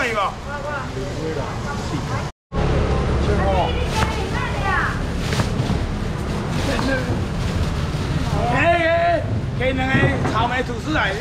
换一个？哎哎，给两个草莓吐司来着。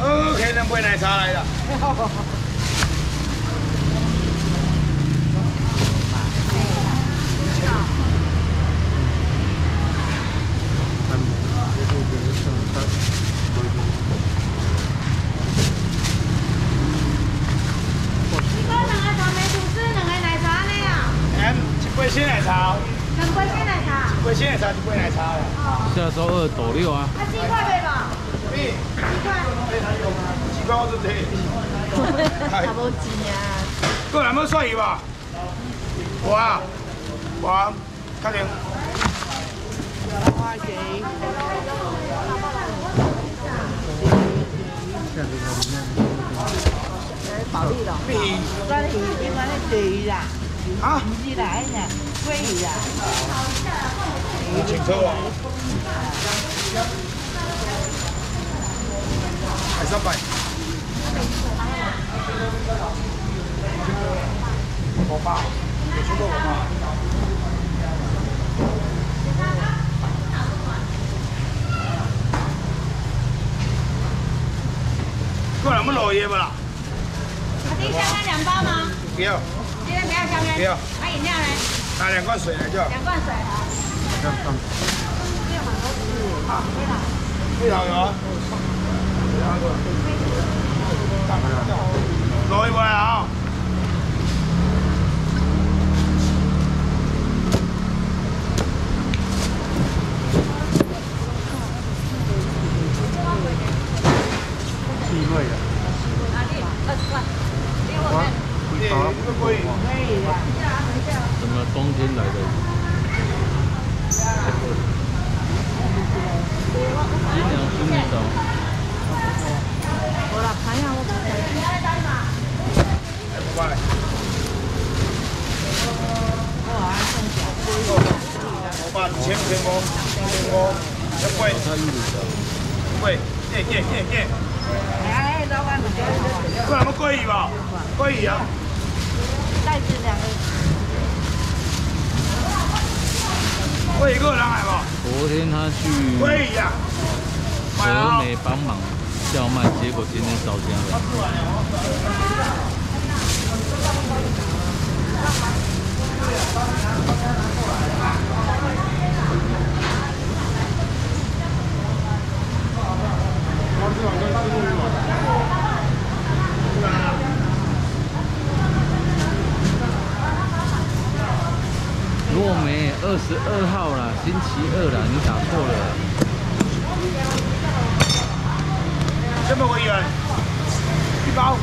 哦，给两杯奶茶来了。杯鲜奶茶，两杯鲜奶茶，一杯鲜奶茶，一杯奶茶下周二斗六啊。啊，几块对吧？几块？几块我都得。差不多钱啊。过来，要算伊吧？我啊，我，确定。花鸡。保利咯。咩？关鱼，应该是鱼啦。啊？唔知来呢，鲑鱼啊。唔清楚啊。还三百。我爸，有吃过我吗？过来，我们落叶不啦？冰箱那两包吗？不要。今天不要香烟。不要。买饮料呢？拿两罐水来就好。两罐水好。啊，非常有啊。落一杯啊！几位啊？二十块。什么冬天来的？尽量顺便走。好了，看一下我不可以。不管了。我把千千五，千五，一杯，一杯，耶耶耶耶。哎，老板，过来，我桂鱼吧，桂鱼啊。袋子两个。来不？昨天他去。桂鱼啊。和美帮忙叫卖，结果今天烧香了。若没二十二号啦，星期二啦，你打错了。这么贵元？一包？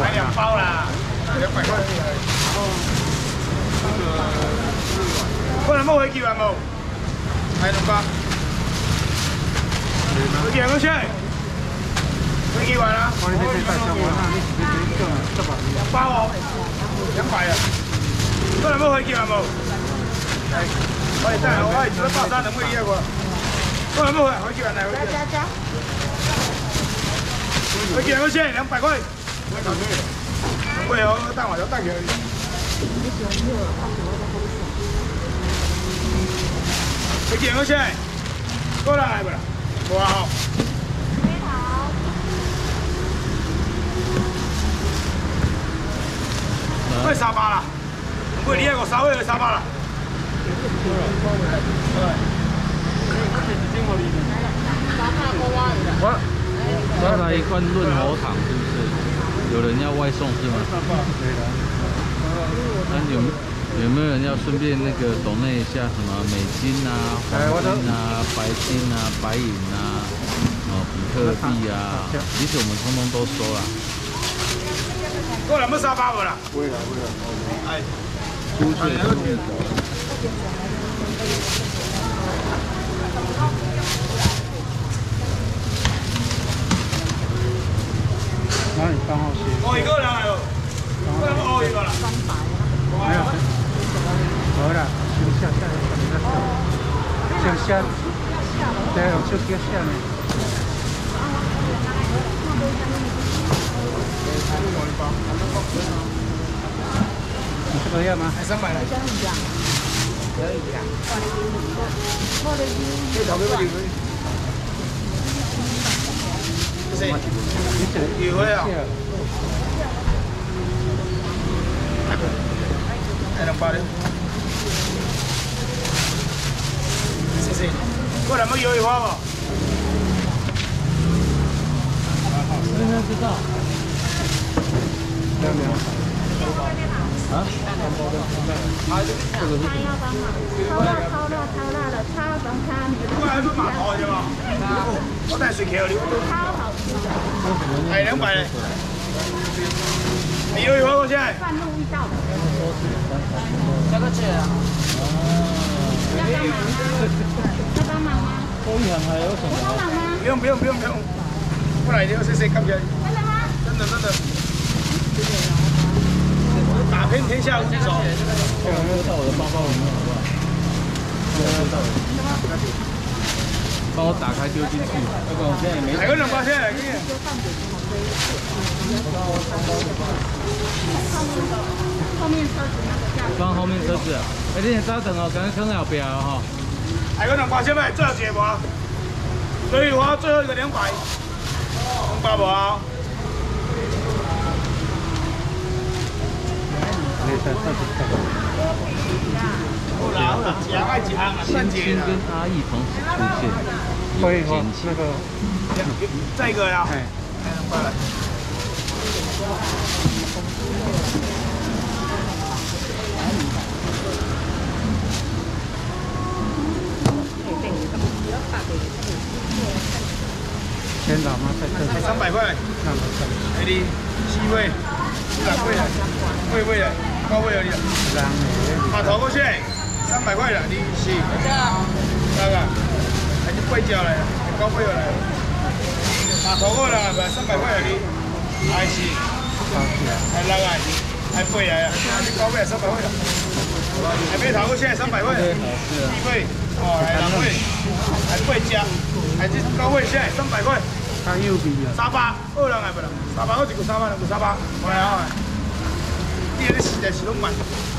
买两包啦，两百块。过来，冇回几万冇？还两包。回几多钱？回几万啊？两包哦，两百啊。过来，冇回几万冇？我哋真係我係做咗八三兩蚊嘢喎。過來冇回，回幾萬嚟？加加加。回幾多錢？兩百塊。兩百哦，單話有單嘅。回幾多錢？過來不啦？冇啊好。快三百啦！喂，你一個稍微去三百啦。我刚才一罐润喉糖是不是？有人要外送是吗？那有有没有人要顺便那个懂那一下什么美金啊、黄金啊、白金啊、白银啊、哦比特币啊？其实我们通通都收了。过来，没三百不啦？会啦会啦。哎，出水哪里刚好写？我一个人来哦，一个啦。没有。好了，休息下，下一个再说。休息。对，有手机线呢。你可以吗？还三百来。可以呀。这头给我留。这谁？几回啊？还能包的？谢谢。过来没油一花吧？应该知道。没有没有。啊？他要帮忙，超辣超辣超辣的超帮他，过来是码头是吧？我带水口的。超好吃的，还两百嘞。油一花多钱？半路遇到的，这个钱啊。要帮忙吗？要帮忙吗？欧阳还有什么？要帮忙吗？不用不用不用不用，过来就谢谢，感谢。真的吗？真的真的。打遍天下无敌手。这个到我的包包里面好不好？帮我打开丢进去。不管我现在也没。还有两包现在给你。后面车子那个价格，放后面车子。哎，你稍等哦，刚刚坑了标哈。还有两包现在最后解包。所以我要最后一个两百。两百不啊？没事，这是这个。好啦好啦，夹爱夹啊，算青。跟阿义同时出现，有减轻那。个，再一个呀。哎，两百来。先老妈在这才，三百块。那么这里，哎你四位，四百位了，贵位了，高位了你。让你码头过去，三百块了，你是。那个，还是贵价来，高位了来。码头过来，不三百块了你，还是。高起来，还六啊，还贵啊，还是高位三百块了。还没头过去三百块，四位，哦，还六位，还贵价，还是高位现在三百块。它右边啊，沙巴，二人系不啦？沙巴我一个沙巴，两个沙巴，我来啊！你个时代是拢慢，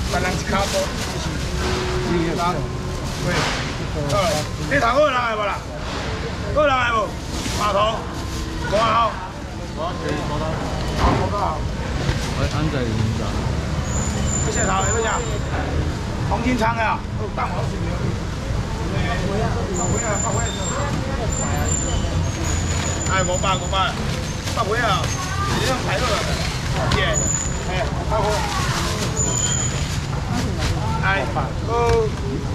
别人一卡波，你也是，喂，好，你头二人系无啦？二人系无？码头，挂号，我是码头，好挂号，哎，安在领导。不写头，不写，黄金仓啊，蛋黄水牛，八回啊，八回啊，哎，五百五百，八回啊，你样排落来，耶，哎，八回。哎，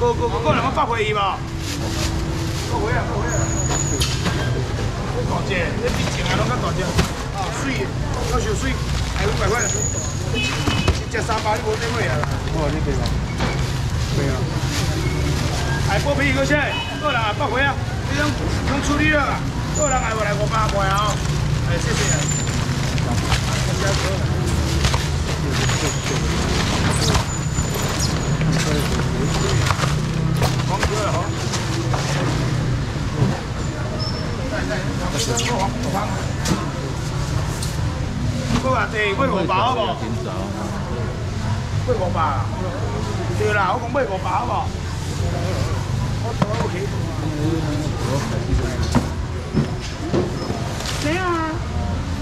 个个个个两个百回伊无？百回啊，百回啊。大只，这比前啊拢较大只，啊水，要上水，还五百块。一只三百你无点位啊？哦，你对吧？对啊，还剥皮个先，个人啊百回啊，你拢拢处理了啊，个人还无来五百块啊？哎，谢谢。黄哥好。我话地买五百好无？今早买五百啊？对啦，我讲买五百好无？我坐喺屋企。没有啊，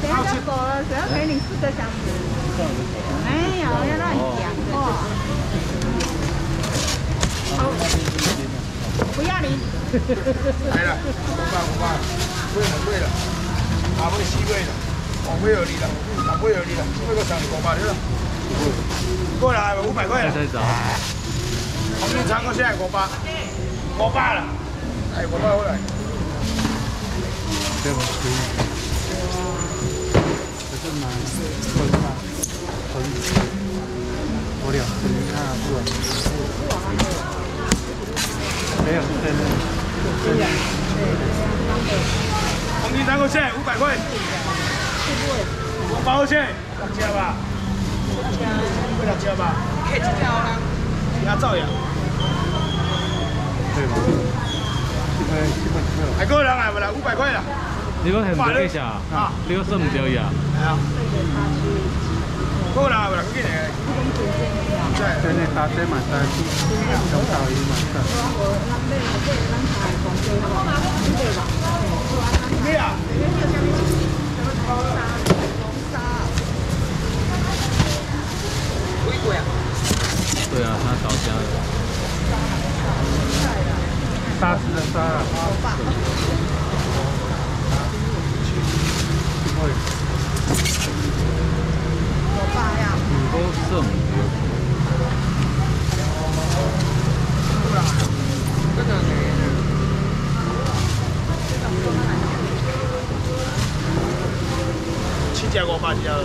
等下就走了，只要陪你四个小时。没有，要让你讲话。好，不要你。来了，五百五百，贵很贵的，啊，买四位了，哦，买有你了，啊，买有你了，买个三五百了，过来五百块了，再找。黄金仓我现在五百，五百了，哎，五百过来，对吧？可以。可是蛮分嘛，分，我两分啊，不。没有，对对，对。黄金仓我现在五百块，五百块钱，两只吧，两只吧，客一条啦，其他照样，对吧？七块。还够人来不啦？五百块啦。你讲现在几下？啊，你唔啊。够人来不啦？几年？在那打车嘛，打去小导游嘛，是。咩啊？对啊，他烧香了。沙子的沙啊。我爸呀。都圣七只五八只而已。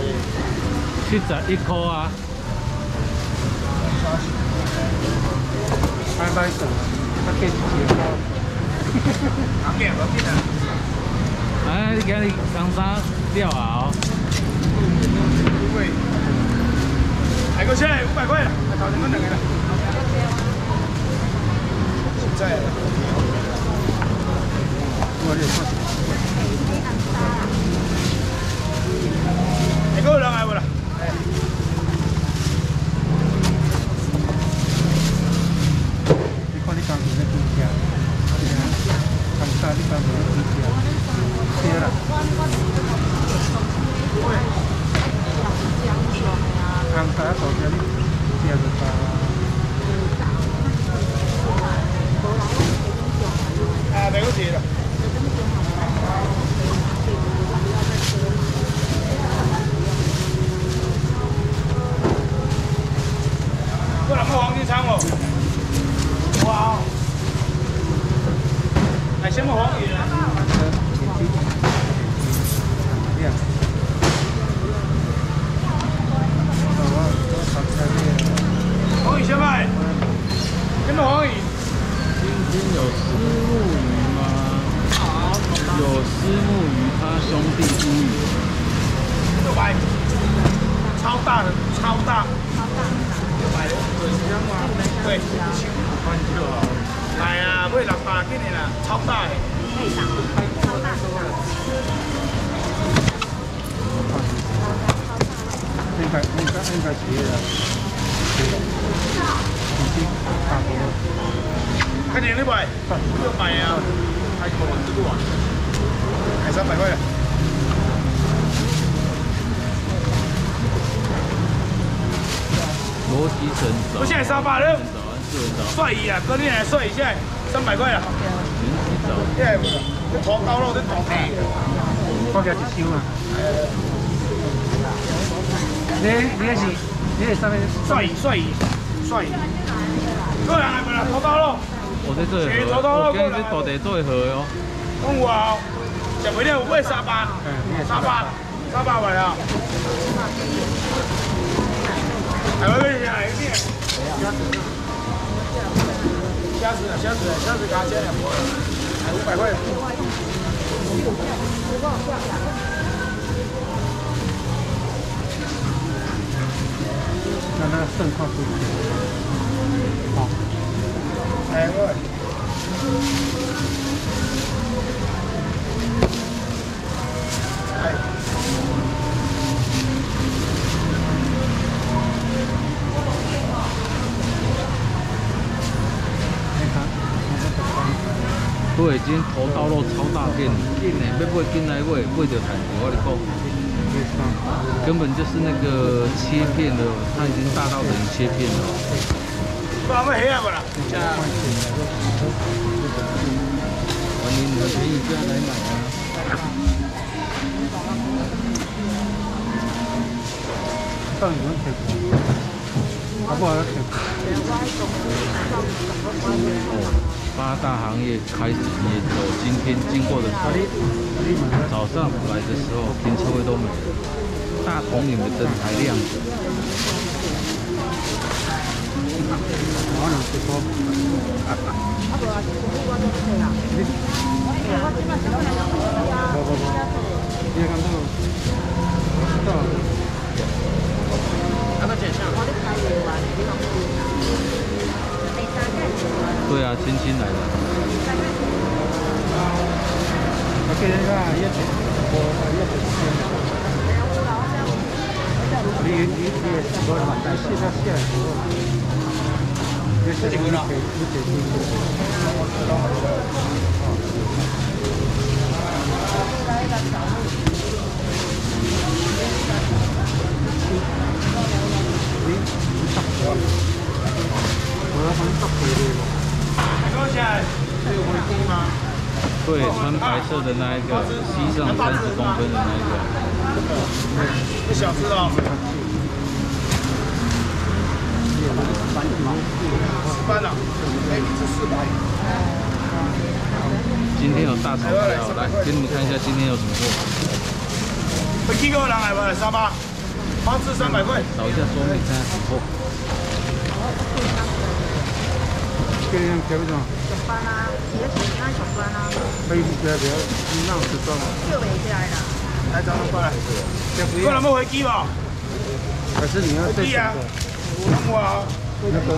七十一块啊。拜拜神，他给几包？阿健，阿健啊！哎，你今日长沙料啊？五百块，头前嗰两个啦。真系。我这算。还够两个不啦？你看你刚才那几家，刚才你刚才那几家，对了。刚才到这里，接着打。啊，没问题了。过两个黄金仓哦。哇！来，什么黄鱼呢？黄鱼先卖，什么黄鱼？今天有丝木鱼吗？有丝木鱼，它兄弟乌鱼。六百，超大的，超大。六百，对，关注啊！哎呀，买六百斤的啦，超大的。超大。应该应该应该是的，是的，已经差不多。快点六百，六百啊！开口了，这个碗，还三百块。逻辑神早。我现在沙发了。帅一啊，哥你来帅一下，三百块啊。元气早。耶，这头高肉，这头大。我叫一箱啊。你你是你是上面帅一帅一帅一。过来来不啦？头刀肉。我在这里。头刀肉，我今日大地做河哟。讲我哦，食袂了买沙巴。沙巴，沙巴来啊。还有个是哪一点？虾子，虾子，虾子加钱两包，还五百块。那那个盛况出去。好。哎喂。哎。我已经头刀肉超大片，紧嘞，要买紧来买，买着赚钱，我跟你讲，根本就是那个切片的，它已经大到等于切片了。八块黑啊不啦？欢迎你的便宜价来买啊！到底能吃？好不好吃？八大行业开始也走今天经过的时候，早上来的时候停车位都没了，大统领的灯还亮着。我 啊，亲亲来的。个人啊，也得我也得先。你你你我但是他现在也是你给你给你你十个，我很十个的。对，穿白色的那一个，膝上三十公分的那一个，不小只哦。四班的，哎，是四班。今天有大炒菜哦，来给你们看一下今天有什么货，会几个人来不？三八，八至三百块。找一下说明看什么货。这个人叫什么？上班啊，也是应该上班啊，可以不要不要，你那是什么？就没起来了。来，咱们过来。过来，，没回机吧？还是你要再机啊？我啊，那个不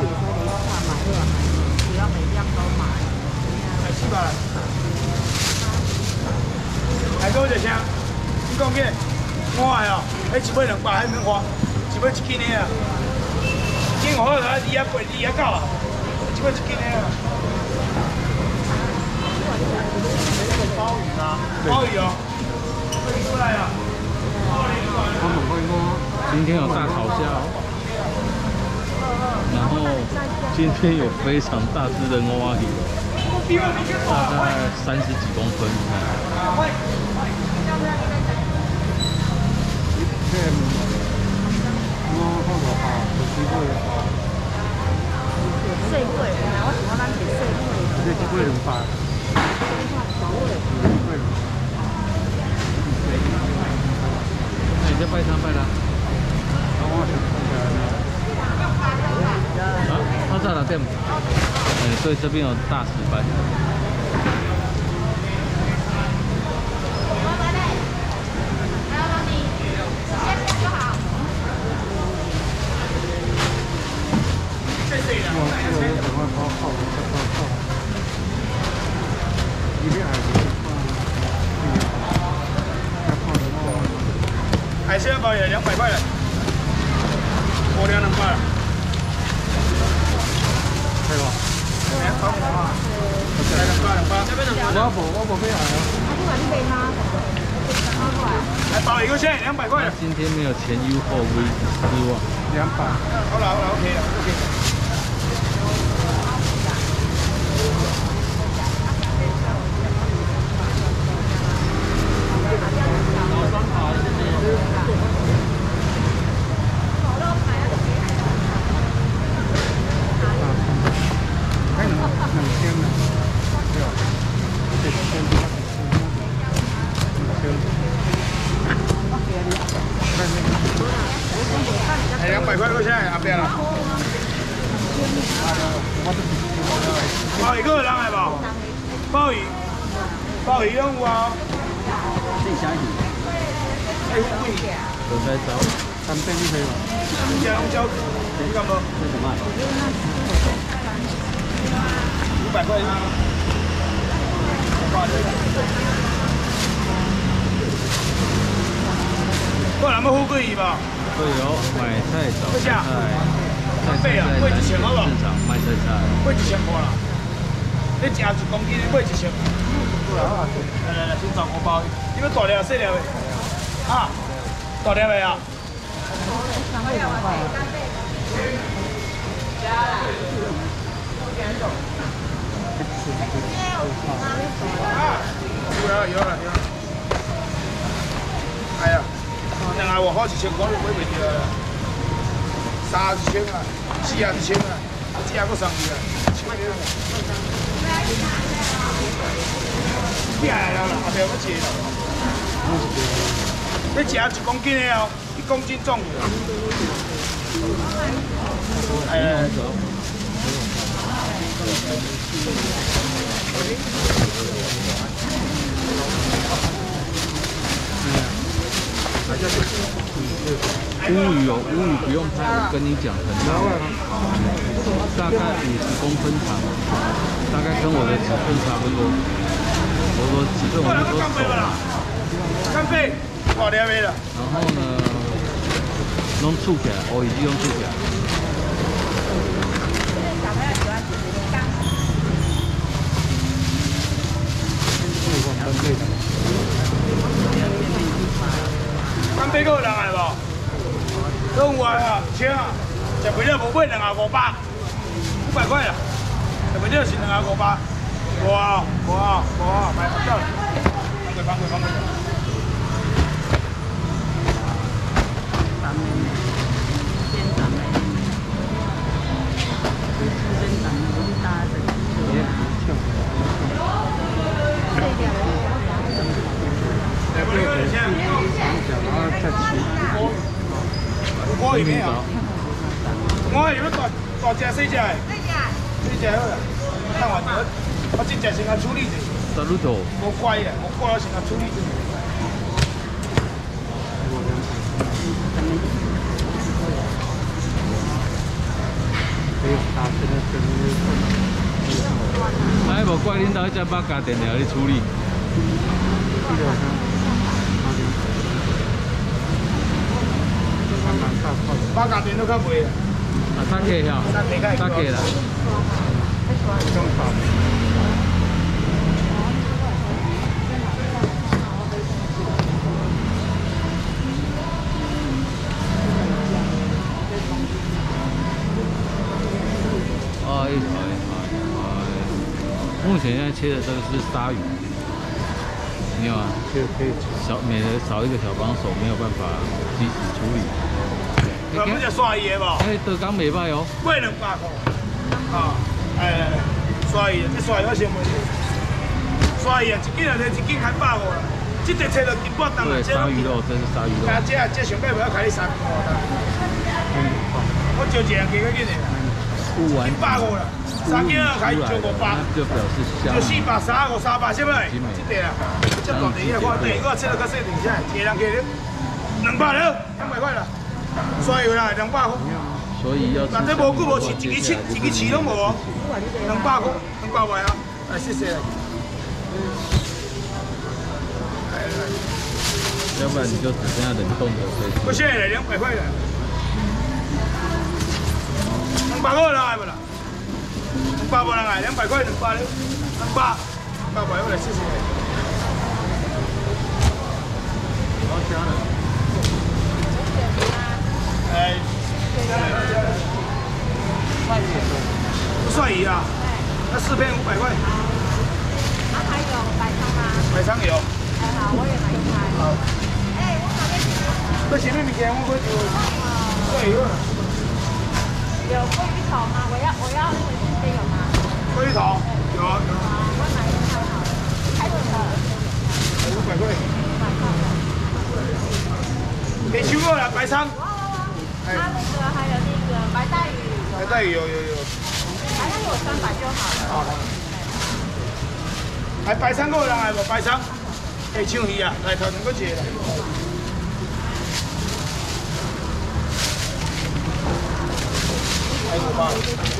要每样都买。来四百。来多少钱？你讲几？我的哦，迄一尾两百，迄免花，一尾一斤的啊。一斤五好啦，二啊八，二啊九啊，一尾一斤的啊。鲍鱼啊，鲍鱼哦，可以过来今天有大炒虾哦，然后今天有非常大只的欧阿鱼，大概三十几公分，你看。这我看到哈，就是会，细尾，我喜欢咱是细尾。这几个人吧，那你在拜他拜啦？我想看起来呢，啊，他在哪店？哎，对，这边有大石斑。这谁的？我我喜欢泡泡的泡泡，一定还是泡，还泡的多。海鲜包也两百块了，我两两块了。系喎，两百五啊，两块两块，这边两我无我无俾人啊，啊，你话你卖吗？来包一个线两百块。今天没有前优后 V，失望。两百，好了好了，OK 了，OK。还能能鲜呢，对吧？这鲜的，能鲜。看那个，哎，两百块够现在阿边了。鲍鱼个人来吧？鲍鱼，鲍鱼有啊。哎，贵，都在走。三百你可以吗？你家用胶，你干嘛？五百块。过来，我们富贵鱼吧。会有买菜找菜，菜啊贵千好不好市场卖菜菜。买一千块啦。你食一公斤，你买一千。来来来，先找五包。你要大粒细粒的？啊，大粒的啊。有了有了有了。哎呀，两下我好几千块，你买袂着啦。三千啊，四啊一千啊，只还佫上去啊。你来了啦，后壁要接啦。你食一公斤的哦，一公斤重的。哎，乌鱼哦，乌鱼不用拍，我跟你讲很大，大概五十公分长，跟我的尺寸差不多。我说尺寸我们说干杯吧啦！干杯！好的没了。然后呢，弄醋起来，哦，已经用醋起来。小朋友喜欢吃干。干杯够人来无？够有啊，请啊！食肥了无买两个五百，五百块啦。食肥了是两个五百。无啊，无啊，无啊，买不到。放过，放过，放过。我里面啊，我有大大只细只的，细只好啦，看我我我这只先甲处理者，在路头，无乖的，无乖先甲处理者。哎，无怪恁兜一只把家电了去处理。把家电都较贵啦，啊，差价呀，差价啦。前现在切的这个是鲨鱼，没有啊？这个可以少免得少一个小帮手，没有办法及时处理。咱们只刷鱼的无？哎，德刚袂歹哦。买两百块。啊，哎，刷鱼，这刷鱼我先问你。刷鱼啊，一斤啊，一斤开百五啦。这只切了金半档对，鲨鱼肉，这是鲨鱼肉。加这这上摆不要开你三块啦。我招一个加个紧的。完金百五啦，三斤啊开就五百。就表示香。就四百、三五、三百，是不？这对啊，这大地啊，我第二个切了个细点下，一人给你两百了，两百块啦。所以啦，两百块。所以要。那这无久无饲，一个饲一个饲拢无哦。两百块，两百块啊！来，谢谢。要不然你就只剩下冷冻的可以吃。不谢了，两百块了。两百块啦，不啦？两百无人来，两百块，两百，两百，两百块，我来谢谢。好加了。哎，不算鱼啊，那四片五百块。那还有白汤吗？白汤有。哎好，我也买一盘。好。哎，我旁边这前面物件我可就对了。有鲑鱼头吗？我要我要那个这边有。吗？鲑鱼头有。有。我买一盘好了，还有。的。五百块。没吃过了，白鲳。它那个还有。那个白带鱼，白带鱼有。有。有。白带鱼我三百就好了。好。还白鲳够人来无？白鲳，会抢鱼啊！来头两个节啦。mais um passo.